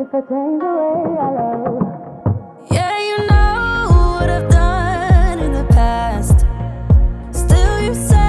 if I change the way I love. Yeah, you know what I've done in the past. Still, you say.